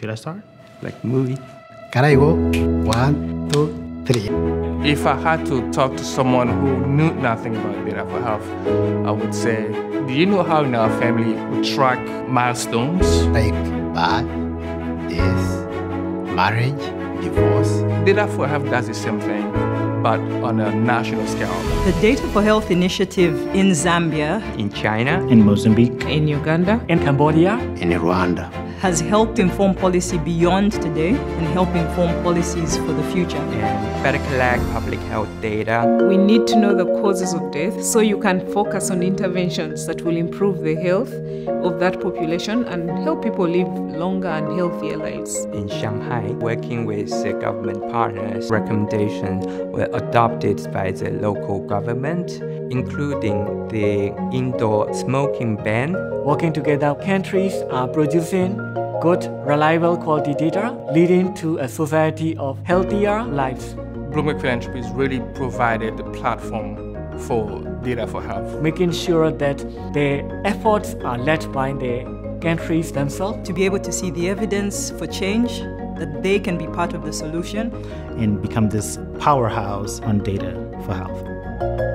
Should I start? Like movie. Can I go? One, two, three. If I had to talk to someone who knew nothing about data for health, I would say, do you know how in our family we track milestones? Like birth, death, marriage, divorce. Data for Health does the same thing, but on a national scale. The Data for Health initiative in Zambia In China, In Mozambique. in Uganda, in Cambodia, In Rwanda. Has helped inform policy beyond today and help inform policies for the future. and better collect public health data. we need to know the causes of death so you can focus on interventions that will improve the health of that population and help people live longer and healthier lives. In Shanghai, working with the government partners, recommendations were adopted by the local government, including the indoor smoking ban working together, countries are producing good, reliable quality data, leading to a society of healthier lives, Bloomberg Philanthropies really provided the platform for Data for Health. making sure that the efforts are led by the countries themselves. To be able to see the evidence for change, that they can be part of the solution. And become this powerhouse on data for health.